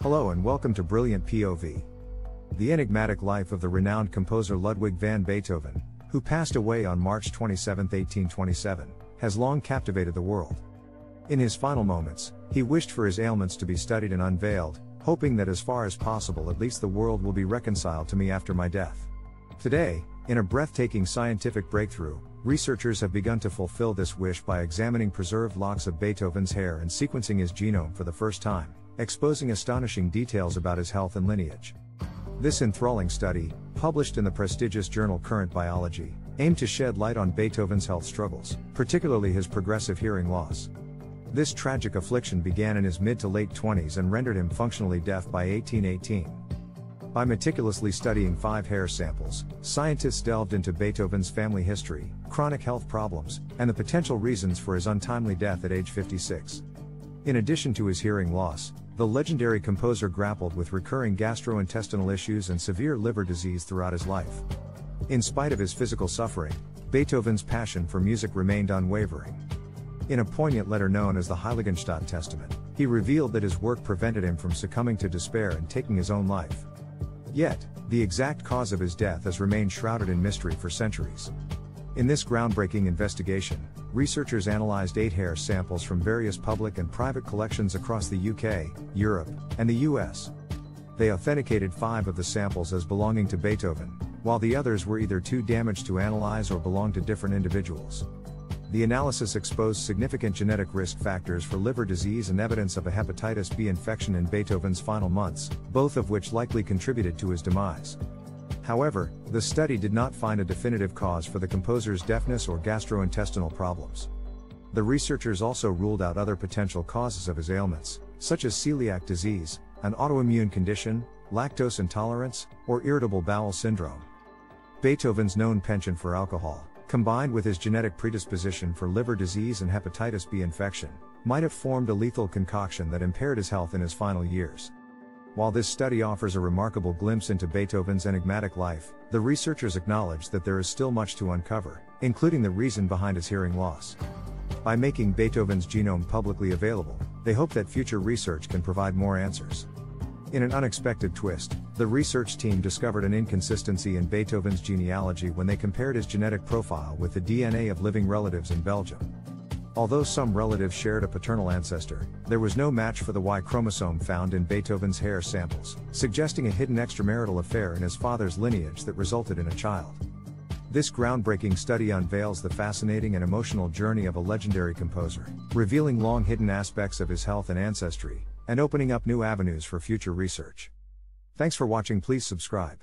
Hello and welcome to Brilliant POV. The enigmatic life of the renowned composer Ludwig van Beethoven, who passed away on March 27, 1827, has long captivated the world. In his final moments, he wished for his ailments to be studied and unveiled, hoping that as far as possible at least the world will be reconciled to me after my death. Today, in a breathtaking scientific breakthrough, researchers have begun to fulfill this wish by examining preserved locks of Beethoven's hair and sequencing his genome for the first time exposing astonishing details about his health and lineage. This enthralling study, published in the prestigious journal Current Biology, aimed to shed light on Beethoven's health struggles, particularly his progressive hearing loss. This tragic affliction began in his mid to late 20s and rendered him functionally deaf by 1818. By meticulously studying five hair samples, scientists delved into Beethoven's family history, chronic health problems, and the potential reasons for his untimely death at age 56. In addition to his hearing loss, the legendary composer grappled with recurring gastrointestinal issues and severe liver disease throughout his life. In spite of his physical suffering, Beethoven's passion for music remained unwavering. In a poignant letter known as the Heiligenstadt Testament, he revealed that his work prevented him from succumbing to despair and taking his own life. Yet, the exact cause of his death has remained shrouded in mystery for centuries. In this groundbreaking investigation, researchers analyzed eight hair samples from various public and private collections across the UK, Europe, and the US. They authenticated five of the samples as belonging to Beethoven, while the others were either too damaged to analyze or belonged to different individuals. The analysis exposed significant genetic risk factors for liver disease and evidence of a hepatitis B infection in Beethoven's final months, both of which likely contributed to his demise. However, the study did not find a definitive cause for the composer's deafness or gastrointestinal problems. The researchers also ruled out other potential causes of his ailments, such as celiac disease, an autoimmune condition, lactose intolerance, or irritable bowel syndrome. Beethoven's known penchant for alcohol, combined with his genetic predisposition for liver disease and hepatitis B infection, might have formed a lethal concoction that impaired his health in his final years. While this study offers a remarkable glimpse into Beethoven's enigmatic life, the researchers acknowledge that there is still much to uncover, including the reason behind his hearing loss. By making Beethoven's genome publicly available, they hope that future research can provide more answers. In an unexpected twist, the research team discovered an inconsistency in Beethoven's genealogy when they compared his genetic profile with the DNA of living relatives in Belgium. Although some relatives shared a paternal ancestor, there was no match for the Y chromosome found in Beethoven's hair samples, suggesting a hidden extramarital affair in his father's lineage that resulted in a child. This groundbreaking study unveils the fascinating and emotional journey of a legendary composer, revealing long hidden aspects of his health and ancestry, and opening up new avenues for future research. Thanks for watching, please subscribe.